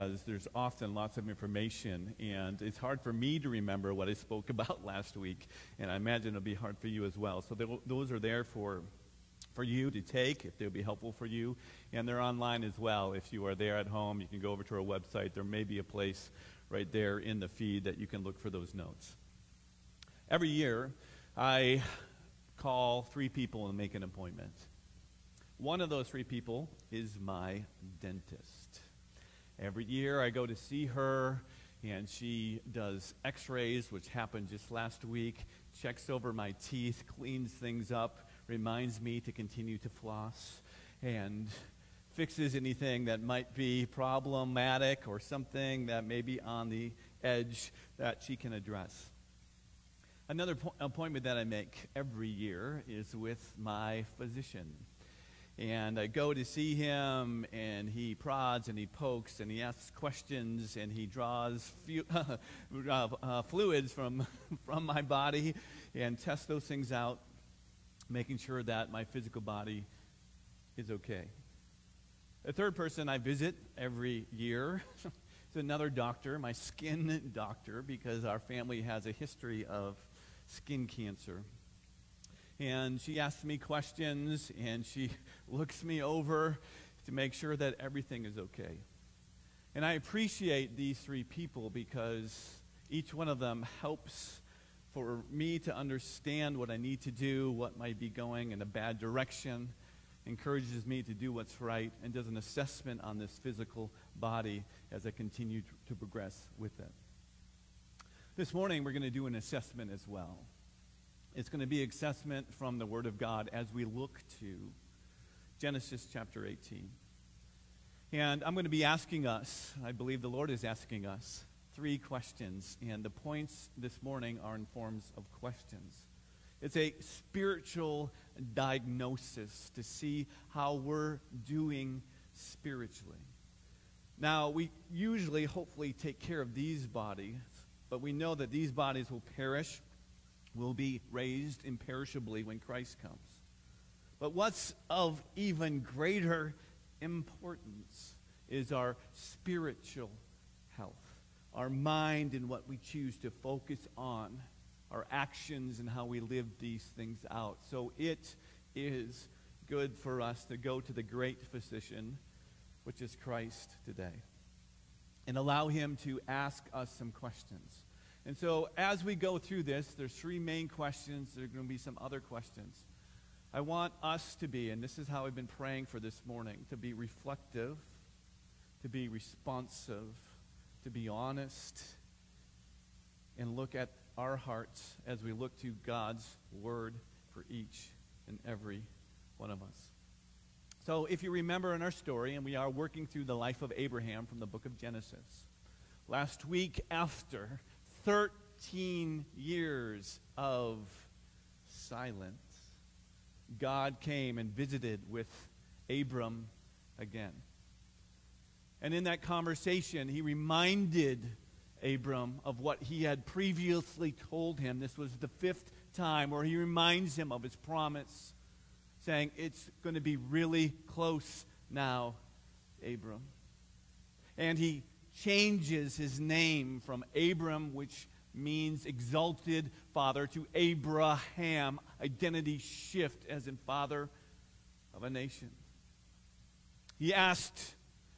Uh, because there's often lots of information, and it's hard for me to remember what I spoke about last week, and I imagine it'll be hard for you as well. So those are there for, for you to take if they'll be helpful for you, and they're online as well. If you are there at home, you can go over to our website. There may be a place right there in the feed that you can look for those notes. Every year, I call three people and make an appointment. One of those three people is my dentist. Every year I go to see her, and she does x rays, which happened just last week, checks over my teeth, cleans things up, reminds me to continue to floss, and fixes anything that might be problematic or something that may be on the edge that she can address. Another po- appointment that I make every year is with my physician. And I go to see him, and he prods and he pokes and he asks questions and he draws fu- uh, uh, fluids from, from my body and tests those things out, making sure that my physical body is okay. A third person I visit every year is another doctor, my skin doctor, because our family has a history of skin cancer and she asks me questions and she looks me over to make sure that everything is okay. And I appreciate these three people because each one of them helps for me to understand what I need to do, what might be going in a bad direction, encourages me to do what's right, and does an assessment on this physical body as I continue to progress with it. This morning, we're going to do an assessment as well. It's going to be assessment from the Word of God as we look to Genesis chapter 18. And I'm going to be asking us, I believe the Lord is asking us, three questions. And the points this morning are in forms of questions. It's a spiritual diagnosis to see how we're doing spiritually. Now, we usually, hopefully, take care of these bodies, but we know that these bodies will perish will be raised imperishably when Christ comes. But what's of even greater importance is our spiritual health, our mind and what we choose to focus on, our actions and how we live these things out. So it is good for us to go to the great physician, which is Christ today, and allow him to ask us some questions. And so as we go through this, there's three main questions. There are going to be some other questions. I want us to be, and this is how I've been praying for this morning, to be reflective, to be responsive, to be honest, and look at our hearts as we look to God's word for each and every one of us. So, if you remember in our story, and we are working through the life of Abraham from the book of Genesis, last week after 13 years of silence, God came and visited with Abram again. And in that conversation, he reminded Abram of what he had previously told him. This was the fifth time where he reminds him of his promise, saying, It's going to be really close now, Abram. And he changes his name from Abram, which means exalted father, to Abraham, identity shift as in father of a nation. He asked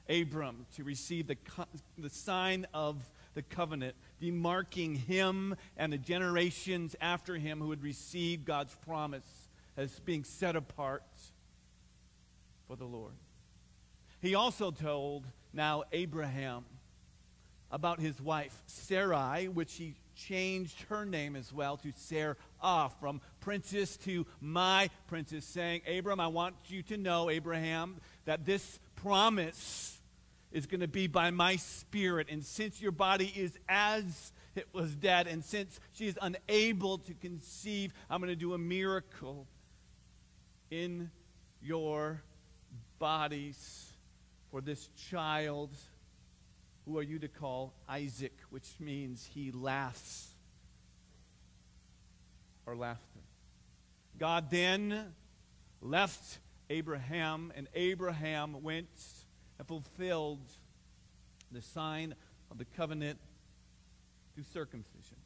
Abram to receive the, the sign of the covenant, demarking him and the generations after him who would receive God's promise as being set apart for the Lord. He also told now Abraham about his wife Sarai, which he changed her name as well to Sarah, from princess to my princess, saying, Abram, I want you to know, Abraham, that this promise is going to be by my spirit. And since your body is as it was dead, and since she is unable to conceive, I'm going to do a miracle in your bodies for this child who are you to call Isaac, which means he laughs or laughter. God then left Abraham, and Abraham went and fulfilled the sign of the covenant through circumcision.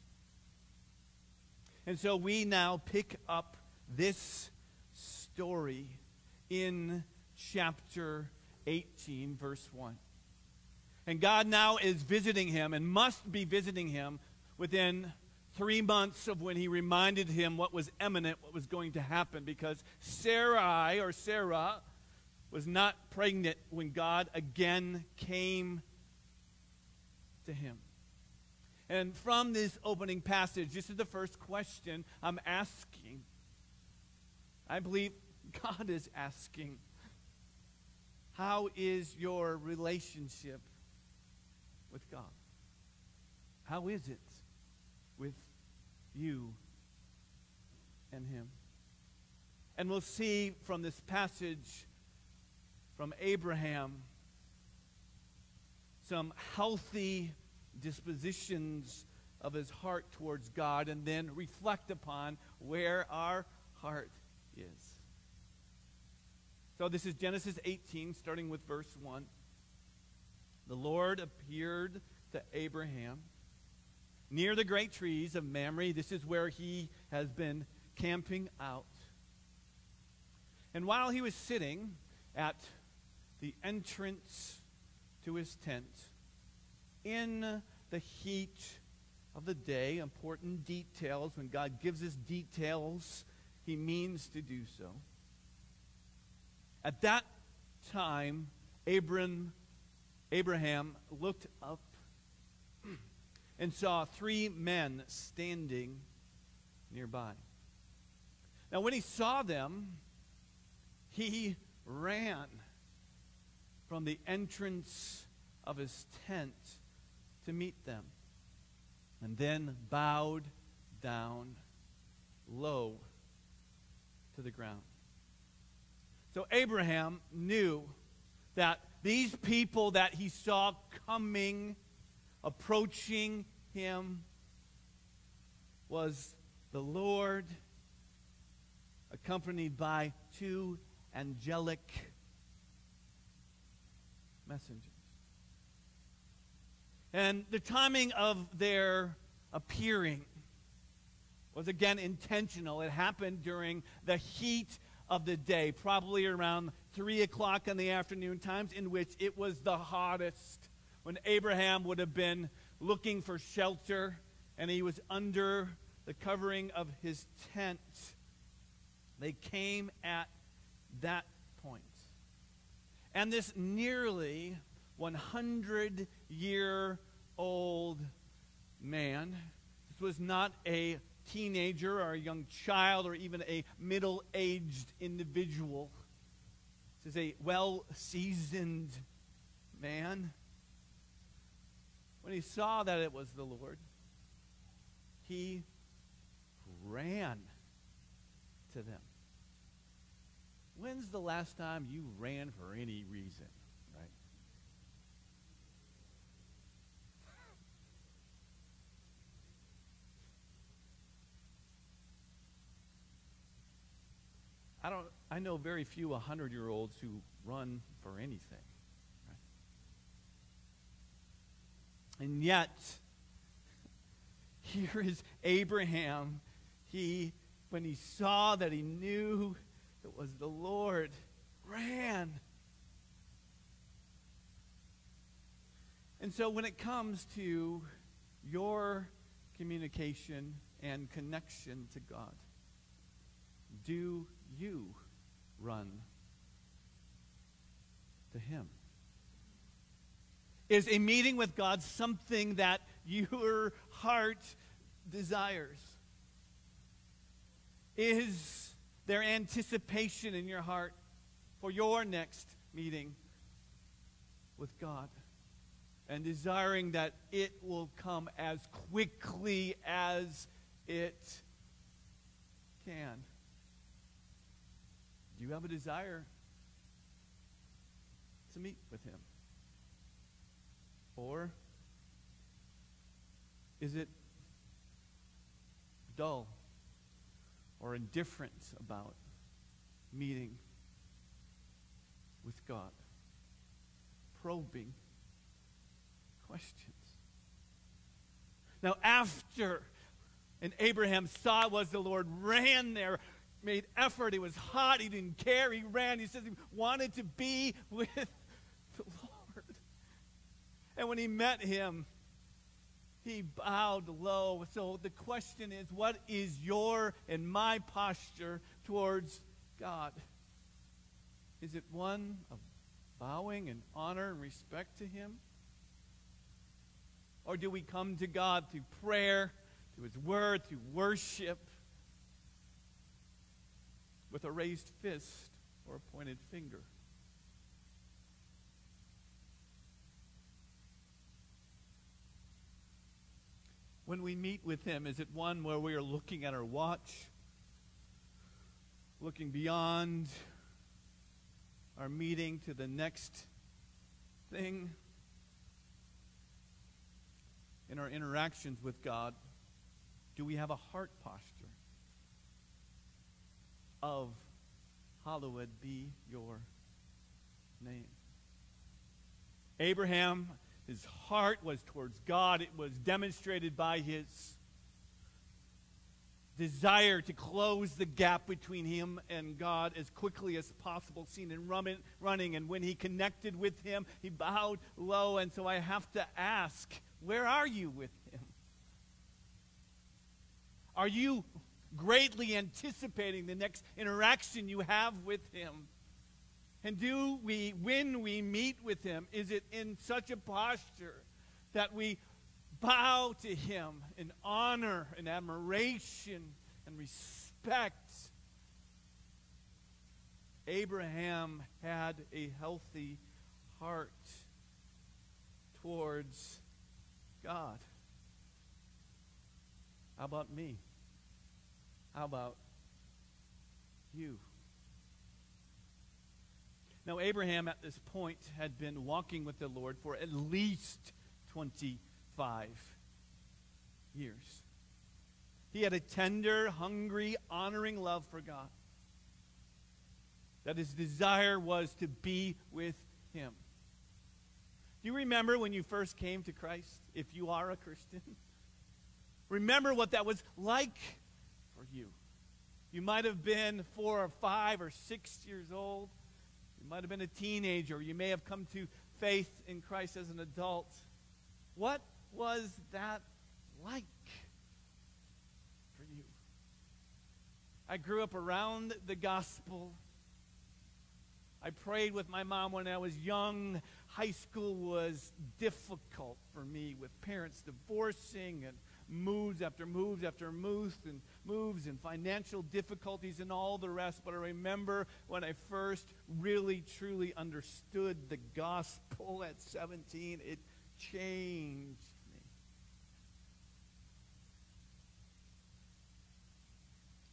And so we now pick up this story in chapter 18, verse 1. And God now is visiting him and must be visiting him within three months of when he reminded him what was imminent, what was going to happen, because Sarai or Sarah was not pregnant when God again came to him. And from this opening passage, this is the first question I'm asking. I believe God is asking, How is your relationship with God? How is it with you and Him? And we'll see from this passage from Abraham some healthy dispositions of his heart towards God and then reflect upon where our heart is. So this is Genesis 18, starting with verse 1. The Lord appeared to Abraham near the great trees of Mamre. This is where he has been camping out. And while he was sitting at the entrance to his tent, in the heat of the day, important details, when God gives us details, he means to do so. At that time, Abram, Abraham looked up and saw three men standing nearby. Now, when he saw them, he ran from the entrance of his tent to meet them and then bowed down low to the ground. So Abraham knew that these people that he saw coming, approaching him, was the Lord, accompanied by two angelic messengers. And the timing of their appearing was again intentional. It happened during the heat of the day, probably around 3 o'clock in the afternoon, times in which it was the hottest, when Abraham would have been looking for shelter and he was under the covering of his tent. They came at that point. And this nearly 100 year old man, this was not a teenager or a young child or even a middle aged individual. Is a well seasoned man. When he saw that it was the Lord, he ran to them. When's the last time you ran for any reason? right? I don't I know very few 100-year-olds who run for anything. Right? And yet here is Abraham. He when he saw that he knew it was the Lord, ran. And so when it comes to your communication and connection to God, do you run to Him? Is a meeting with God something that your heart desires? Is there anticipation in your heart for your next meeting with God? And desiring that it will come as quickly as it can. Do you have a desire to meet with him? Or is it dull or indifference about meeting with God? Probing questions. Now, after and Abraham saw was the Lord, ran there, made effort. It was hot. He didn't care. He ran. He says he wanted to be with the Lord. And when he met him, he bowed low. So the question is what is your and my posture towards God? Is it one of bowing and honor and respect to Him? Or do we come to God through prayer, through His Word, through worship, with a raised fist or a pointed finger? When we meet with Him, is it one where we are looking at our watch, looking beyond our meeting to the next thing? In our interactions with God, do we have a heart posture of hallowed be your name? Abraham his heart was towards God. It was demonstrated by his desire to close the gap between him and God as quickly as possible, seen in running. And when he connected with him, he bowed low. And so I have to ask, where are you with him? Are you greatly anticipating the next interaction you have with him? And do we, when we meet with him, is it in such a posture that we bow to him in honor and admiration and respect? Abraham had a healthy heart towards God. How about me? How about you? Now, Abraham at this point had been walking with the Lord for at least 25 years. He had a tender, hungry, honoring love for God. That his desire was to be with Him. Do you remember when you first came to Christ, if you are a Christian? Remember what that was like for you. You might have been four or five or six years old. You might have been a teenager. You may have come to faith in Christ as an adult. What was that like for you? I grew up around the gospel. I prayed with my mom when I was young. High school was difficult for me with parents divorcing and moves after moves after moves and moves and financial difficulties and all the rest. But I remember when I first really truly understood the gospel at 17, it changed me.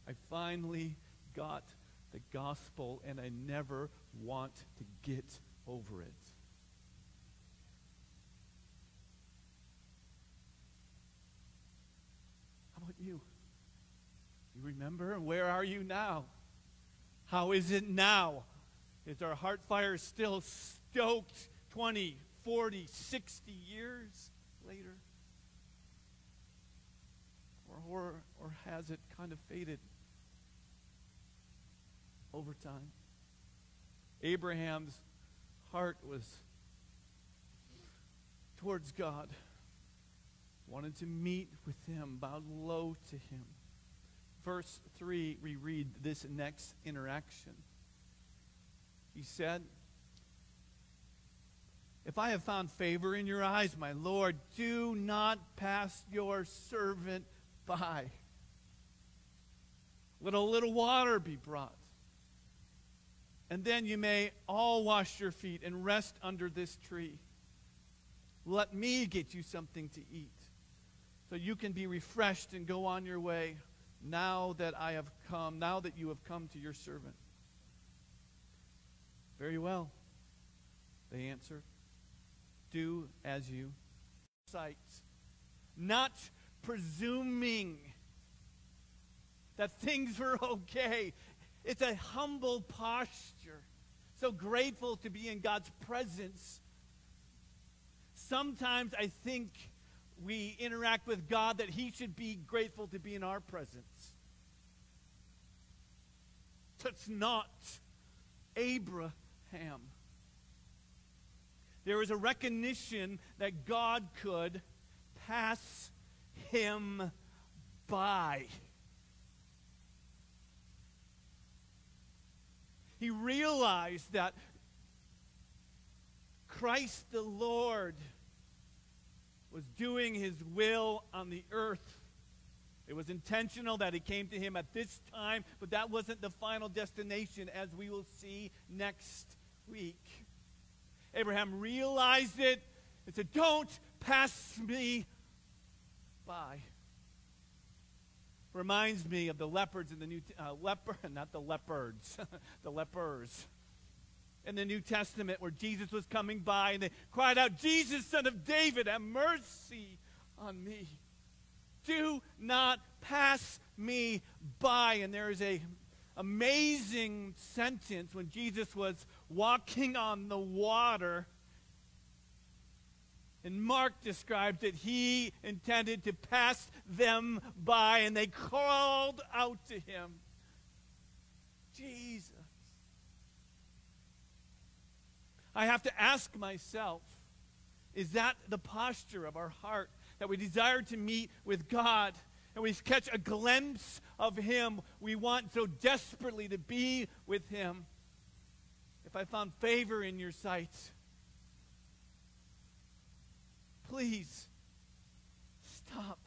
I finally got the gospel and I never want to get over it. How about you? You remember? Where are you now? How is it now? Is our heart fire still stoked 20, 40, 60 years later? Or, or, or has it kind of faded over time? Abraham's heart was towards God wanted to meet with him, bowed low to him. Verse 3, we read this next interaction. He said, If I have found favor in your eyes, my Lord, do not pass your servant by. Let a little water be brought. And then you may all wash your feet and rest under this tree. Let me get you something to eat so you can be refreshed and go on your way now that I have come, now that you have come to your servant. Very well, they answered. Do as you sight, not presuming that things were okay. It's a humble posture. So grateful to be in God's presence sometimes I think we interact with God that He should be grateful to be in our presence. That's not Abraham. There was a recognition that God could pass him by. He realized that Christ the Lord was doing his will on the earth. It was intentional that he came to him at this time, but that wasn't the final destination, as we will see next week. Abraham realized it and said, Don't pass me by. Reminds me of the leopards in the New uh, leper, not the leopards, the lepers in the New Testament where Jesus was coming by and they cried out, Jesus, son of David, have mercy on me. Do not pass me by. And there is a amazing sentence when Jesus was walking on the water. And Mark describes that he intended to pass them by, and they called out to him, Jesus. I have to ask myself is that the posture of our heart that we desire to meet with God? And we catch a glimpse of Him. We want so desperately to be with Him. If I found favor in your sight, please stop.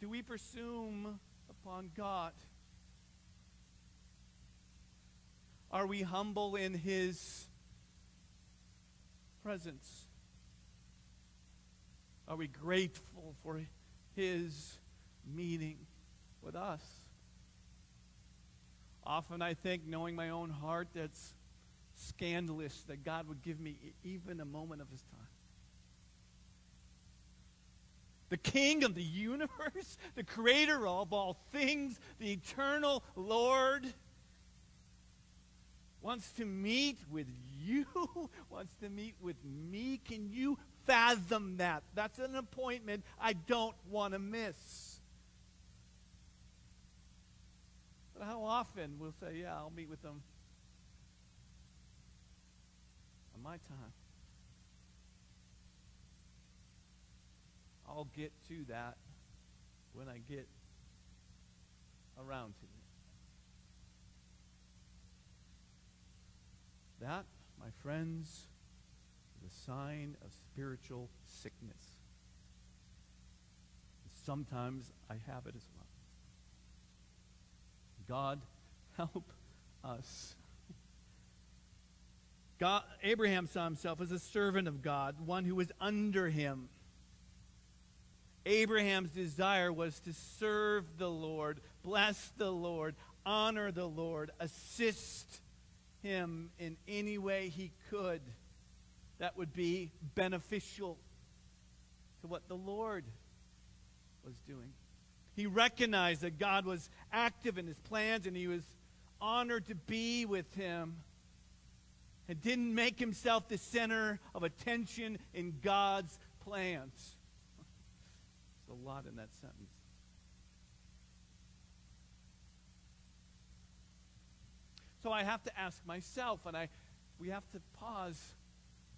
Do we presume upon God? Are we humble in His presence? Are we grateful for His meeting with us? Often I think, knowing my own heart, that's scandalous that God would give me even a moment of His time. The King of the universe, the Creator of all things, the eternal Lord wants to meet with you, wants to meet with me. Can you fathom that? That's an appointment I don't want to miss. But how often we'll say, Yeah, I'll meet with them on my time. I'll get to that when I get around to it. That, my friends, is a sign of spiritual sickness. Sometimes I have it as well. God, help us. God, Abraham saw himself as a servant of God, one who was under him. Abraham's desire was to serve the Lord, bless the Lord, honor the Lord, assist him in any way he could that would be beneficial to what the Lord was doing. He recognized that God was active in his plans and he was honored to be with him and didn't make himself the center of attention in God's plans. There's a lot in that sentence. So I have to ask myself, and I, we have to pause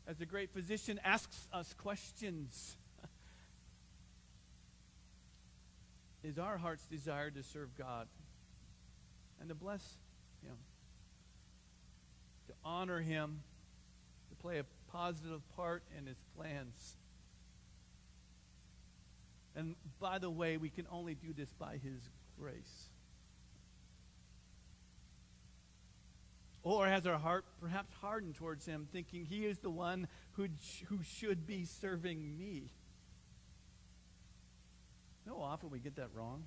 as the great physician asks us questions. Is our heart's desire to serve God and to bless Him, to honor Him, to play a positive part in His plans? And by the way, we can only do this by His grace. Or has our heart perhaps hardened towards him, thinking he is the one who, who should be serving me? Know often we get that wrong?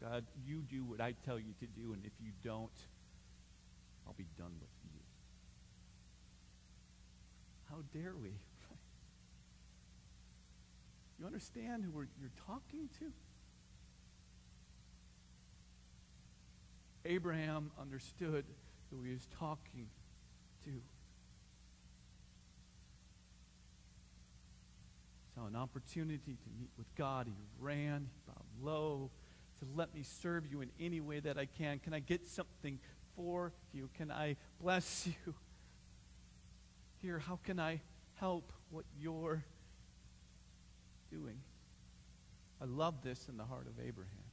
God, you do what I tell you to do, and if you don't, I'll be done with you. How dare we? You understand who you're talking to? Abraham understood who he was talking to. Saw an opportunity to meet with God. He ran, he bowed low, to Let me serve you in any way that I can. Can I get something for you? Can I bless you? Here, how can I help what you're doing? I love this in the heart of Abraham.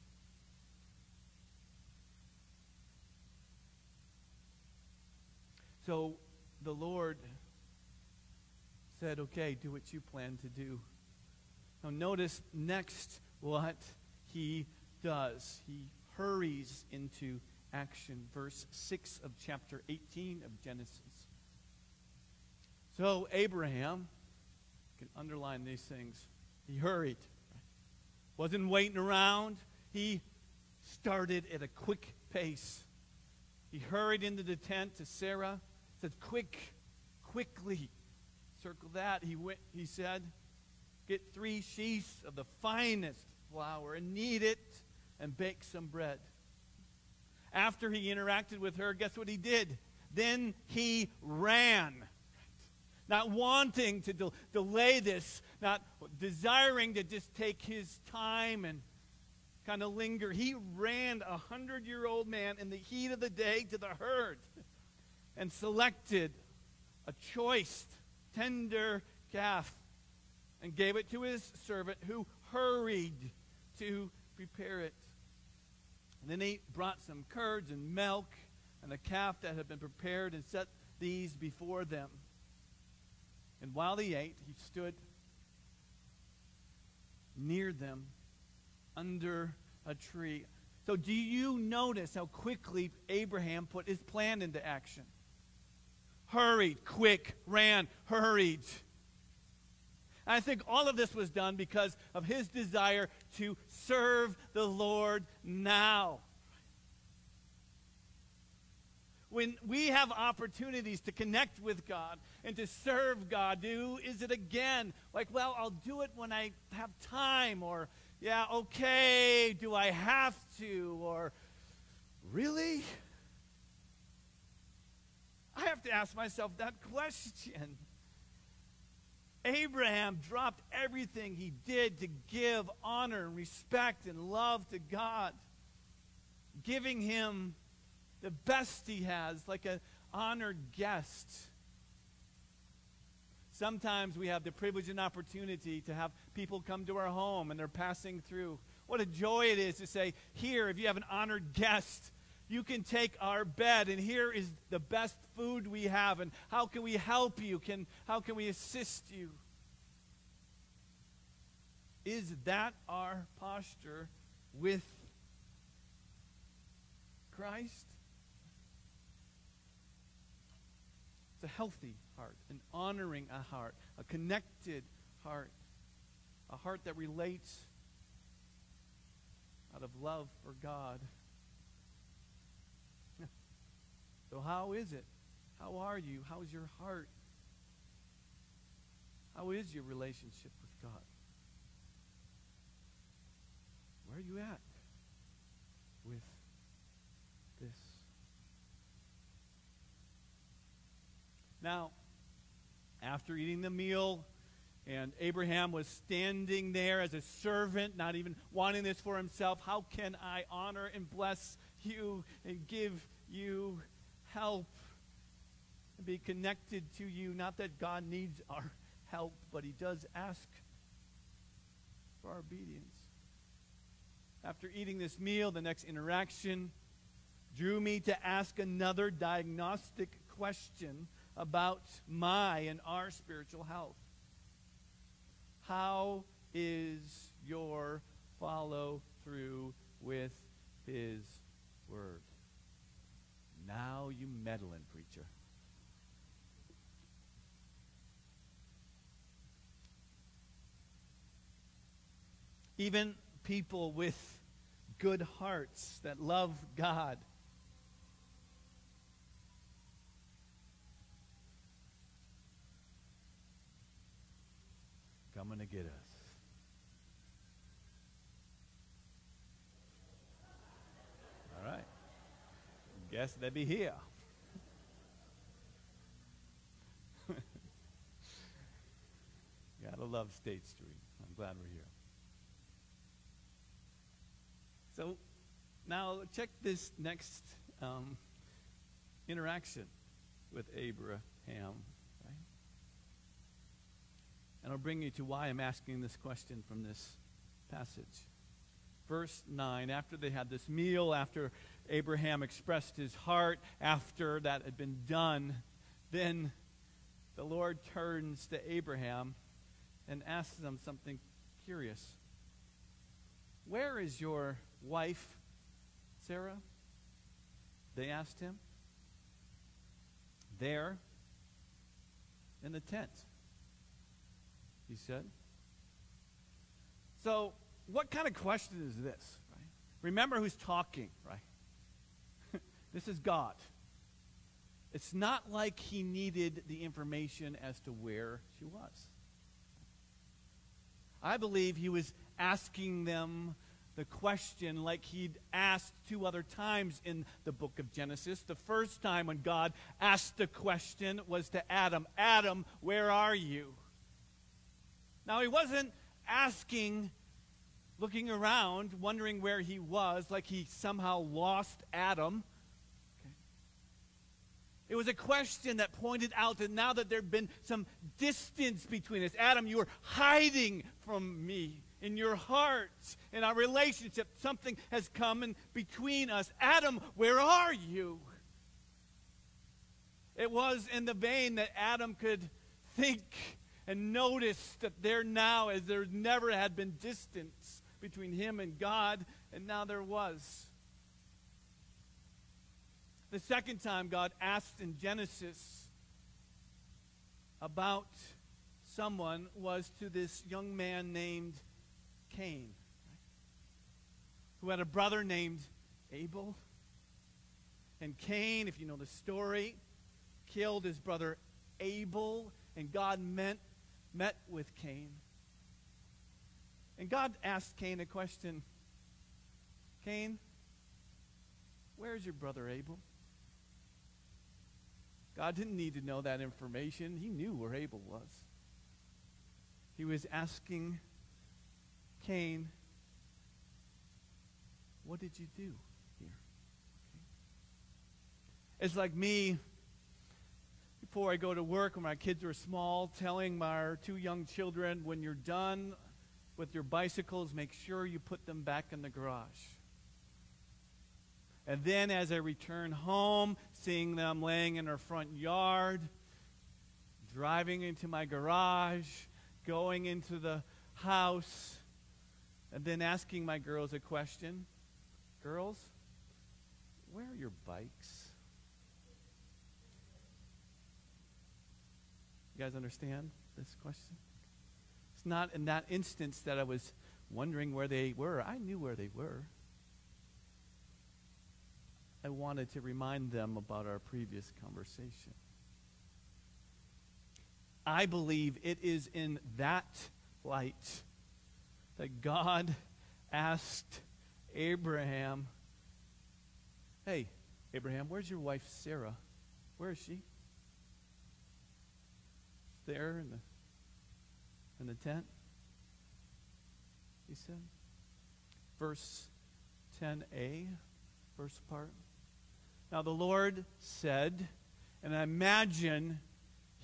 So the Lord said, Okay, do what you plan to do. Now, notice next what he does. He hurries into action. Verse 6 of chapter 18 of Genesis. So, Abraham, you can underline these things, he hurried. Wasn't waiting around. He started at a quick pace. He hurried into the tent to Sarah, said, Quick, quickly. Circle that. He went, he said, Get three sheaths of the finest flour and knead it and bake some bread. After he interacted with her, guess what he did? Then he ran. Not wanting to de- delay this, not desiring to just take his time and kind of linger. He ran a hundred year old man in the heat of the day to the herd and selected a choice, tender calf and gave it to his servant who hurried to prepare it. And then he brought some curds and milk and the calf that had been prepared and set these before them. And while they ate, he stood near them under a tree. So, do you notice how quickly Abraham put his plan into action? Hurried, quick, ran, hurried. And I think all of this was done because of his desire to serve the Lord now. When we have opportunities to connect with God and to serve God, do is it again like, well, I'll do it when I have time, or yeah, okay, do I have to, or really? I have to ask myself that question. Abraham dropped everything he did to give honor and respect and love to God, giving him the best he has, like an honored guest. Sometimes we have the privilege and opportunity to have people come to our home and they're passing through. What a joy it is to say, Here, if you have an honored guest, you can take our bed, and here is the best food we have, and how can we help you? Can, how can we assist you? Is that our posture with Christ? It's a healthy heart, an honoring a heart, a connected heart, a heart that relates out of love for God. So, how is it? How are you? How's your heart? How is your relationship with God? Where are you at with this? Now, after eating the meal, and Abraham was standing there as a servant, not even wanting this for himself. How can I honor and bless you and give you help and be connected to you. Not that God needs our help, but He does ask for our obedience. After eating this meal, the next interaction drew me to ask another diagnostic question about my and our spiritual health. How is your follow through with His Word? Now you meddling, preacher. Even people with good hearts that love God coming to get us. Yes, they'd be here. Gotta love State Street. I'm glad we're here. So now check this next um, interaction with Abraham. Right? And I'll bring you to why I'm asking this question from this passage. Verse 9, after they had this meal, after Abraham expressed his heart, after that had been done, then the Lord turns to Abraham and asks him something curious. Where is your wife, Sarah? They asked him. There in the tent, he said. So, what kind of question is this? Right? Remember who's talking, right? This is God. It's not like he needed the information as to where she was. I believe he was asking them the question like he'd asked two other times in the book of Genesis. The first time when God asked the question was to Adam Adam, where are you? Now, he wasn't asking, looking around, wondering where he was, like he somehow lost Adam. It was a question that pointed out that now that there had been some distance between us, Adam, you were hiding from me in your heart, in our relationship. Something has come in between us. Adam, where are you? It was in the vein that Adam could think and notice that there now, as there never had been distance between him and God, and now there was. The second time God asked in Genesis about someone was to this young man named Cain, who had a brother named Abel. And Cain, if you know the story, killed his brother Abel, and God met, met with Cain. And God asked Cain a question Cain, where's your brother Abel? God didn't need to know that information. He knew where Abel was. He was asking Cain, What did you do here? Okay. It's like me before I go to work when my kids are small, telling my two young children, when you're done with your bicycles, make sure you put them back in the garage. And then as I return home, seeing them laying in our front yard, driving into my garage, going into the house, and then asking my girls a question Girls, where are your bikes? You guys understand this question? It's not in that instance that I was wondering where they were. I knew where they were. I wanted to remind them about our previous conversation. I believe it is in that light that God asked Abraham, Hey, Abraham, where's your wife Sarah? Where is she? There in the in the tent. He said. Verse 10a, first part. Now the Lord said, and I imagine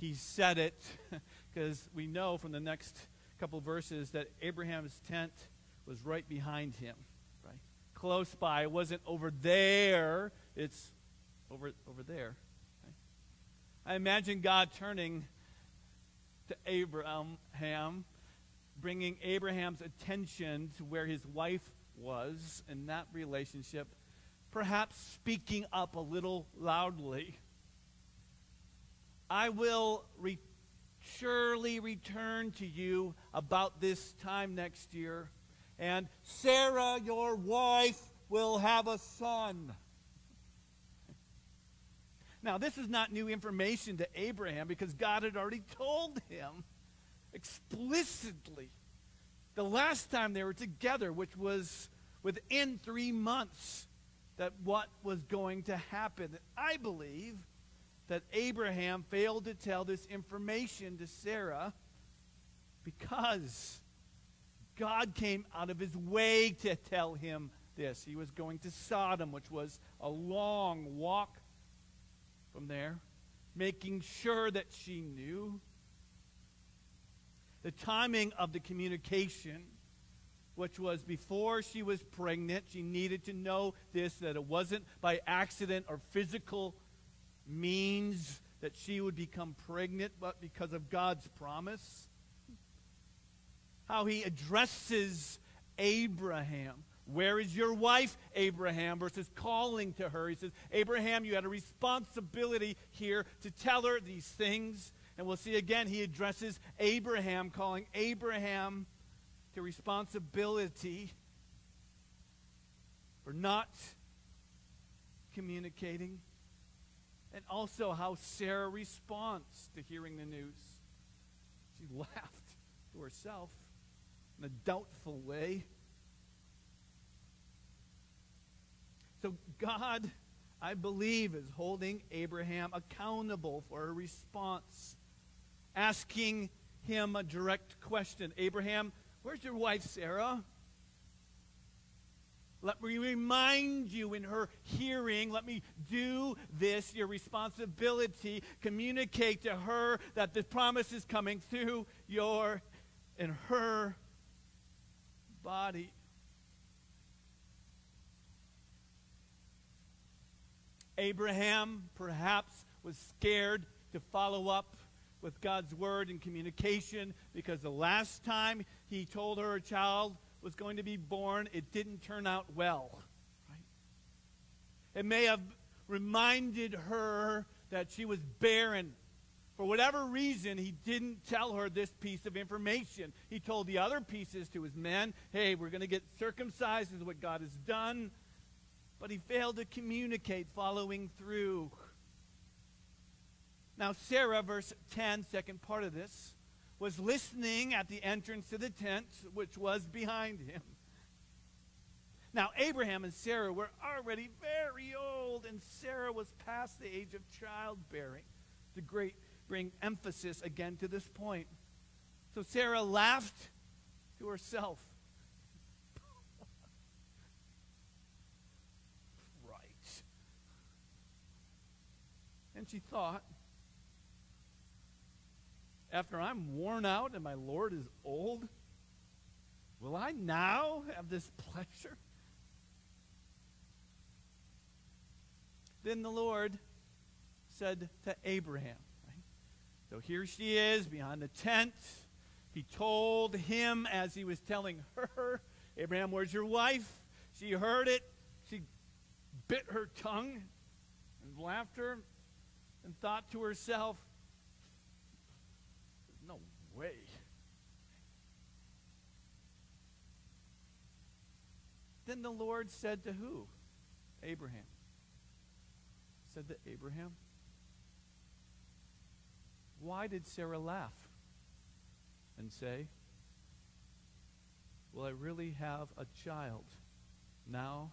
he said it because we know from the next couple verses that Abraham's tent was right behind him, right? Close by. It wasn't over there, it's over, over there. Right? I imagine God turning to Abraham, bringing Abraham's attention to where his wife was in that relationship perhaps speaking up a little loudly. I will re- surely return to you about this time next year, and Sarah, your wife, will have a son. Now, this is not new information to Abraham because God had already told him explicitly the last time they were together, which was within three months that what was going to happen. I believe that Abraham failed to tell this information to Sarah Because God came out of his way to tell him this. He was going to Sodom, which was a long walk from there, making sure that she knew. The timing of the communication, which was before she was pregnant, she needed to know this that it wasn't by accident or physical means that she would become pregnant, but because of God's promise. How he addresses Abraham. Where is your wife, Abraham? Versus calling to her. He says, Abraham, you had a responsibility here to tell her these things. And we'll see again, he addresses Abraham, calling Abraham to responsibility for not communicating and also how Sarah responds to hearing the news. She laughed to herself in a doubtful way. So God, I believe, is holding Abraham accountable for a response, asking him a direct question Abraham, where's your wife Sarah? Let me remind you in her hearing, let me do this, your responsibility. Communicate to her that the promise is coming through your and her body. Abraham perhaps was scared to follow up with God's word and communication because the last time he told her a child was going to be born, it didn't turn out well. Right? It may have reminded her that she was barren. For whatever reason, he didn't tell her this piece of information. He told the other pieces to his men, hey, we're going to get circumcised, is what God has done. But he failed to communicate following through. Now, Sarah, verse 10, second part of this was listening at the entrance to the tent, which was behind him. Now, Abraham and Sarah were already very old, and Sarah was past the age of childbearing. To great bring emphasis again to this point. So Sarah laughed to herself. right. And she thought, after I'm worn out and my Lord is old? Will I now have this pleasure? Then the Lord said to Abraham, right? So here she is behind the tent. He told him as he was telling her, Abraham, where's your wife? She heard it. She bit her tongue and laughed her and thought to herself, way. Then the Lord said to who? Abraham. Said to Abraham, Why did Sarah laugh and say, Will I really have a child now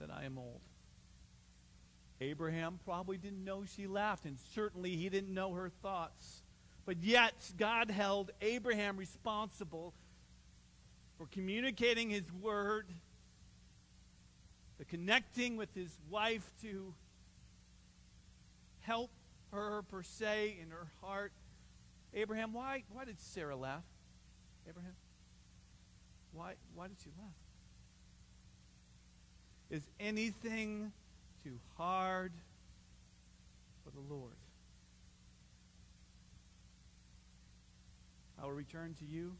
that I am old? Abraham probably didn't know she laughed, and certainly he didn't know her thoughts. But yet, God held Abraham responsible for communicating his word, the connecting with his wife to help her, per se, in her heart. Abraham, why, why did Sarah laugh? Abraham? Why, why did she laugh? Is anything too hard for the Lord? I will return to you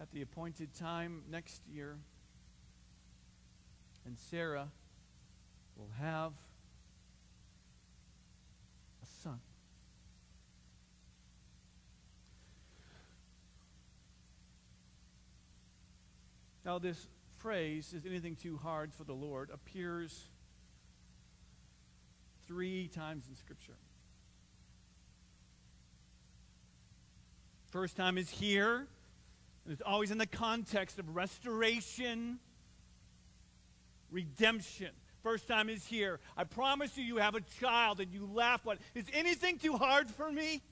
at the appointed time next year, and Sarah will have a son. Now, this phrase, is anything too hard for the Lord, appears three times in Scripture. First time is here. It's always in the context of restoration, redemption. First time is here. I promise you, you have a child and you laugh. What? Is anything too hard for me?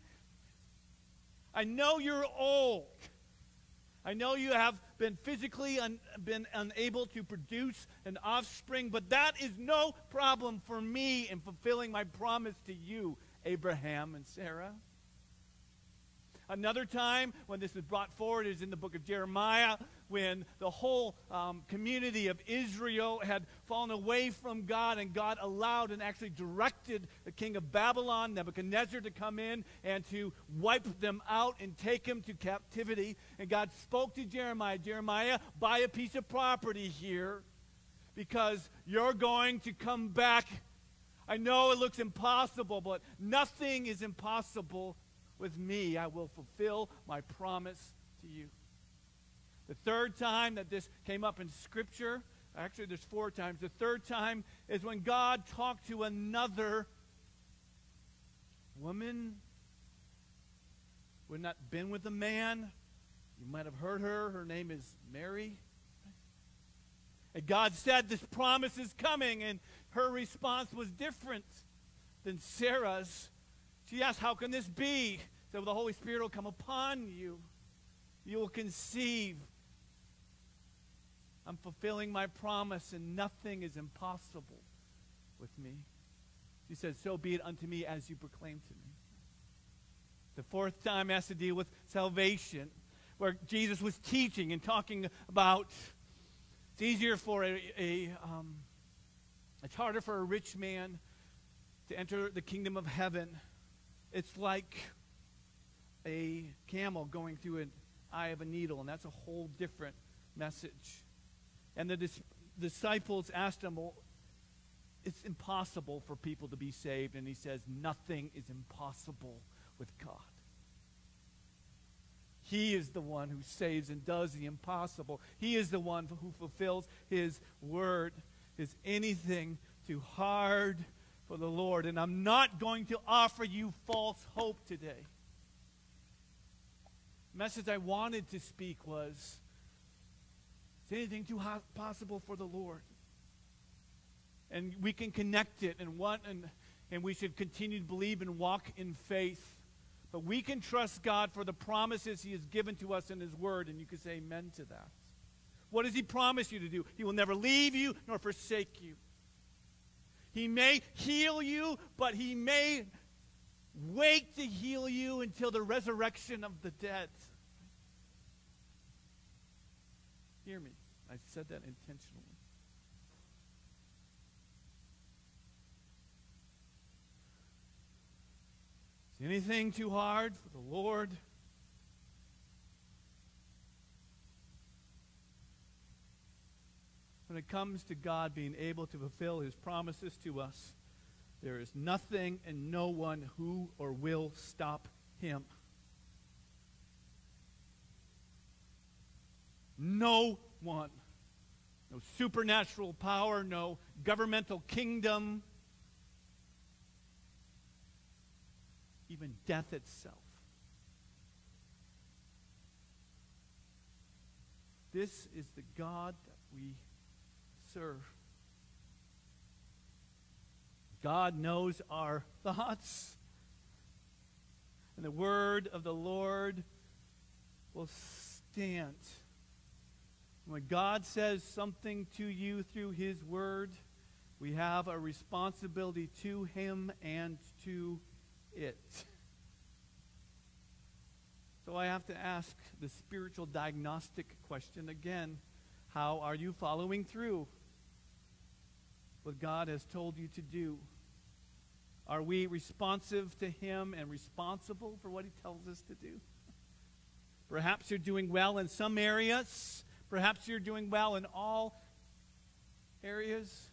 I know you're old. I know you have been physically un- been unable to produce an offspring, but that is no problem for me in fulfilling my promise to you, Abraham and Sarah. Another time when this is brought forward is in the book of Jeremiah, when the whole um, community of Israel had fallen away from God, and God allowed and actually directed the king of Babylon, Nebuchadnezzar, to come in and to wipe them out and take them to captivity. And God spoke to Jeremiah Jeremiah, buy a piece of property here because you're going to come back. I know it looks impossible, but nothing is impossible with me. I will fulfill my promise to you. The third time that this came up in Scripture, actually, there's four times. The third time is when God talked to another woman who had not been with a man. You might have heard her. Her name is Mary. And God said, This promise is coming. And her response was different than Sarah's. She asked, How can this be? So the Holy Spirit will come upon you. You will conceive. I'm fulfilling my promise, and nothing is impossible with me. She said, So be it unto me as you proclaim to me. The fourth time has to deal with salvation, where Jesus was teaching and talking about it's easier for a, a um, it's harder for a rich man to enter the kingdom of heaven. It's like a camel going through an eye of a needle, and that's a whole different message. And the dis- disciples asked him, Well, it's impossible for people to be saved. And he says, Nothing is impossible with God. He is the one who saves and does the impossible. He is the one who fulfills his word. Is anything too hard for the Lord? And I'm not going to offer you false hope today. The message I wanted to speak was is anything too possible for the Lord? And we can connect it and want and, and we should continue to believe and walk in faith. But we can trust God for the promises He has given to us in His Word, and you can say amen to that. What does He promise you to do? He will never leave you nor forsake you. He may heal you, but He may wait to heal you until the resurrection of the dead. Hear me. I said that intentionally. Is anything too hard for the Lord? When it comes to God being able to fulfill his promises to us, there is nothing and no one who or will stop him. No one. No supernatural power, no governmental kingdom, even death itself. This is the God that we serve. God knows our thoughts. And the word of the Lord will stand. When God says something to you through His Word, we have a responsibility to Him and to it. So I have to ask the spiritual diagnostic question again How are you following through what God has told you to do? Are we responsive to Him and responsible for what He tells us to do? Perhaps you're doing well in some areas Perhaps you're doing well in all areas.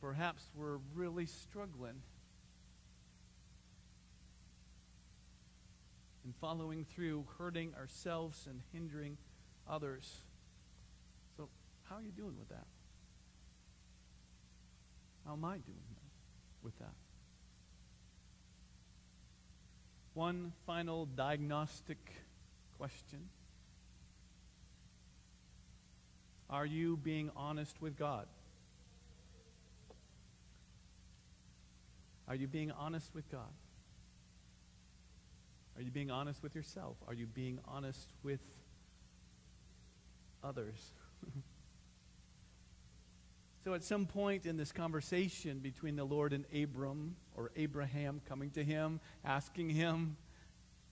Perhaps we're really struggling in following through, hurting ourselves and hindering others. How are you doing with that? How am I doing with that? One final diagnostic question Are you being honest with God? Are you being honest with God? Are you being honest with yourself? Are you being honest with others? so at some point in this conversation between the Lord and Abram, or Abraham coming to him, asking him,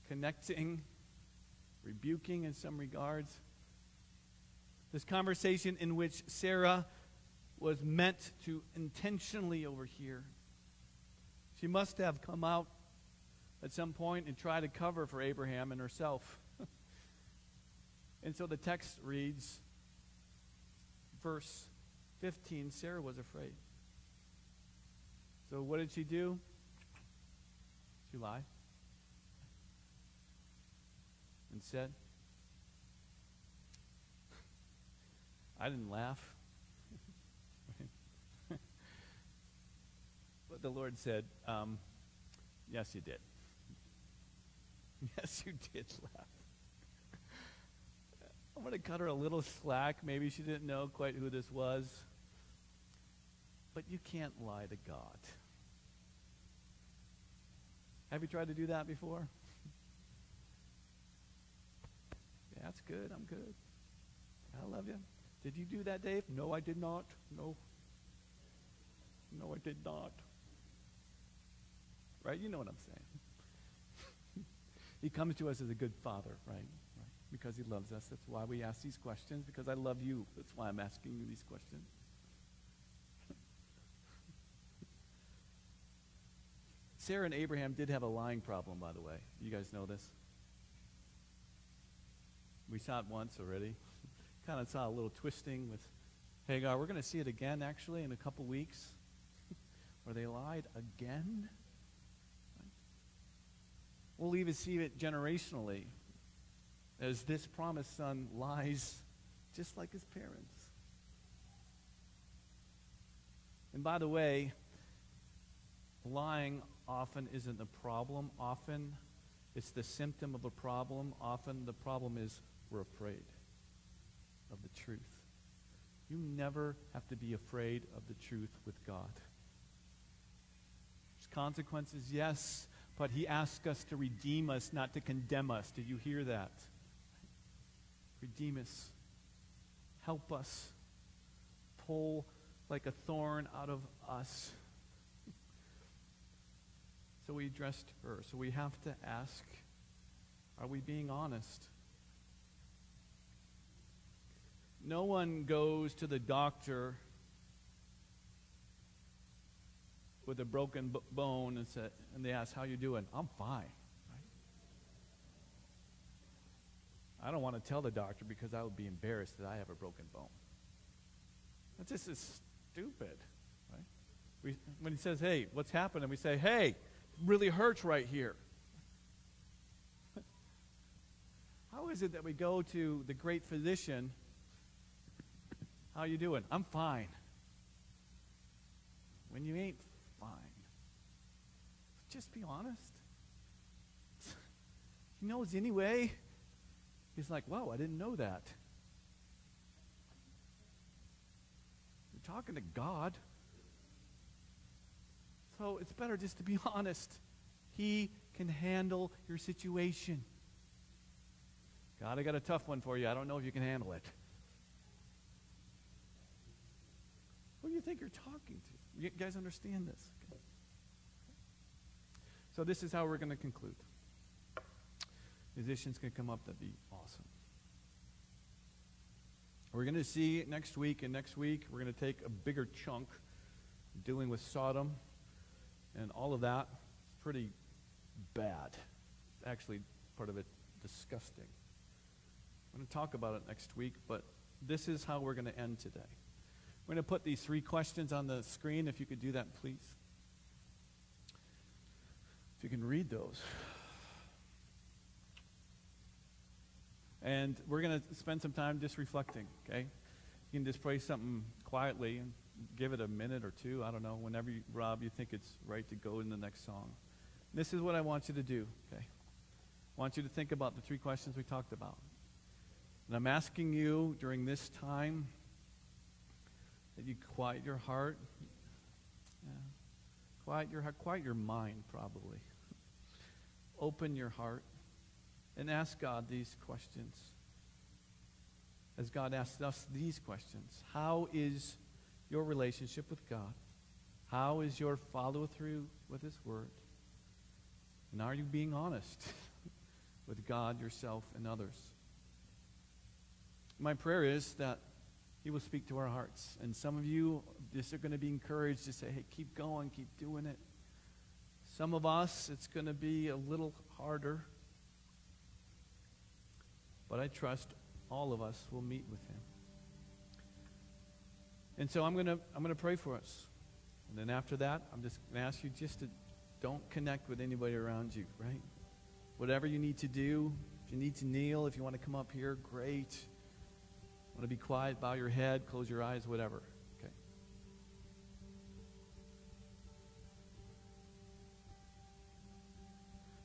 connecting, rebuking in some regards, this conversation in which Sarah was meant to intentionally overhear. She must have come out at some point and tried to cover for Abraham and herself. and so the text reads, verse 15 Sarah was afraid. So what did she do? She lied and said, I didn't laugh. but the Lord said, um, Yes, you did. Yes, you did laugh. I'm going to cut her a little slack. Maybe she didn't know quite who this was. But you can't lie to God. Have you tried to do that before? yeah, that's good. I'm good. I love you. Did you do that, Dave? No, I did not. No. No, I did not. Right? You know what I'm saying. he comes to us as a good father, right? right? Because he loves us. That's why we ask these questions, because I love you. That's why I'm asking you these questions. Sarah and Abraham did have a lying problem, by the way. You guys know this? We saw it once already kind of saw a little twisting with Hagar. We're going to see it again, actually, in a couple weeks, where they lied again. We'll even see it generationally as this promised son lies just like his parents. And by the way, lying often isn't the problem. Often it's the symptom of a problem. Often the problem is we're afraid of the truth. You never have to be afraid of the truth with God. There's consequences, yes, but He asks us to redeem us, not to condemn us. Did you hear that? Redeem us. Help us. Pull like a thorn out of us. So we addressed her. So we have to ask are we being honest? No one goes to the doctor with a broken b- bone and, say, and they ask, how you doing? I'm fine. I don't want to tell the doctor because I would be embarrassed that I have a broken bone. That's just is stupid. Right? We, when he says, hey, what's happening? We say, hey, really hurts right here. How is it that we go to the great physician how you doing? I'm fine. When you ain't fine. Just be honest. He knows anyway. He's like, whoa, I didn't know that. You're talking to God. So it's better just to be honest. He can handle your situation. God, I got a tough one for you. I don't know if you can handle it. Who do you think you're talking to? You guys understand this? So this is how we're going to conclude. Musicians can come up. That'd be awesome. We're going to see next week, and next week we're going to take a bigger chunk dealing with Sodom and all of that. Pretty bad. Actually, part of it disgusting. I'm going to talk about it next week, but this is how we're going to end today. We're going to put these three questions on the screen. If you could do that, please. If you can read those. And we're going to spend some time just reflecting, okay? You can just pray something quietly and give it a minute or two. I don't know, whenever, you, Rob, you think it's right to go in the next song. This is what I want you to do, okay? I want you to think about the three questions we talked about. And I'm asking you during this time that you quiet your heart. Yeah. Quiet your heart, quiet your mind, probably. Open your heart and ask God these questions. As God asked us these questions How is your relationship with God? How is your follow through with His Word? And are you being honest with God, yourself, and others? My prayer is that He will speak to our hearts. And some of you just are going to be encouraged to say, hey, keep going, keep doing it. Some of us, it's going to be a little harder. But I trust all of us will meet with Him. And so I'm going to, I'm going to pray for us. And then after that, I'm just going to ask you just to don't connect with anybody around you, right? Whatever you need to do, if you need to kneel, if you want to come up here, great. Want to be quiet, bow your head, close your eyes, whatever. Okay.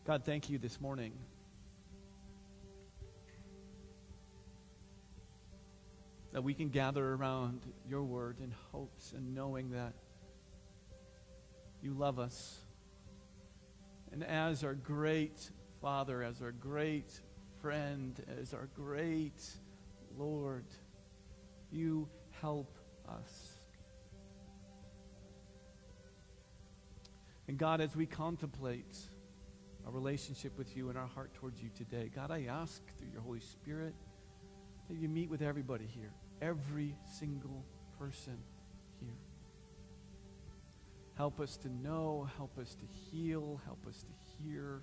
God, thank you this morning. That we can gather around your word in hopes and knowing that you love us. And as our great Father, as our great friend, as our great Lord, you help us. And God, as we contemplate our relationship with you and our heart towards you today, God, I ask through your Holy Spirit that you meet with everybody here, every single person here. Help us to know, help us to heal, help us to hear.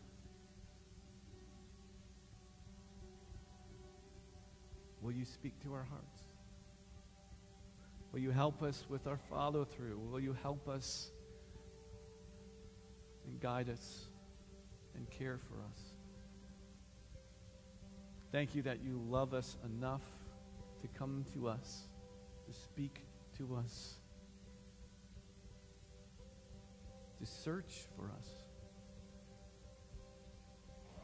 Will you speak to our hearts? Will you help us with our follow through? Will you help us and guide us and care for us? Thank you that you love us enough to come to us, to speak to us, to search for us.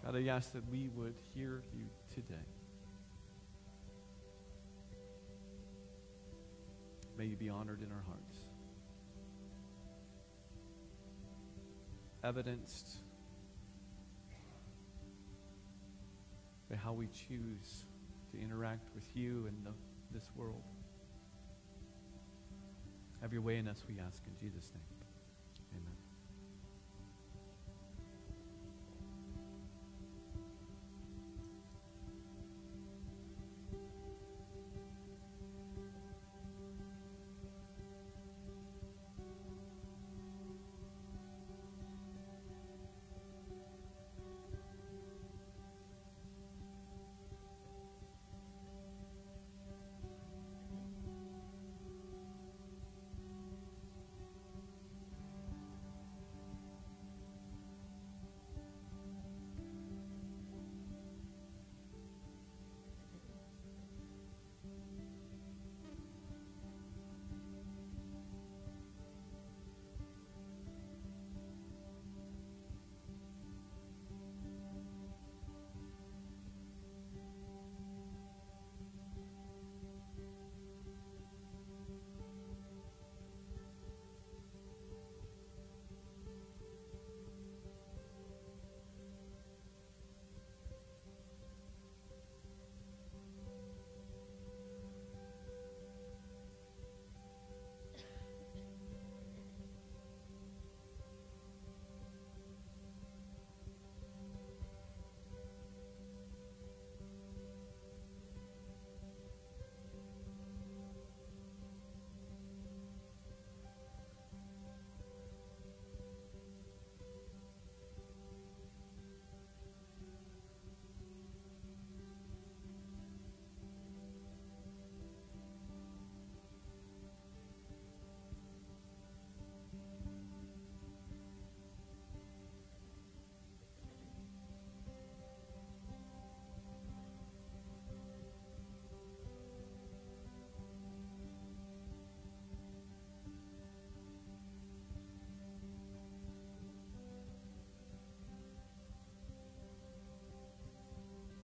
God, I ask that we would hear you today. May you be honored in our hearts. Evidenced how we choose to interact with you and the, this world. Have your way in us, we ask in Jesus' name.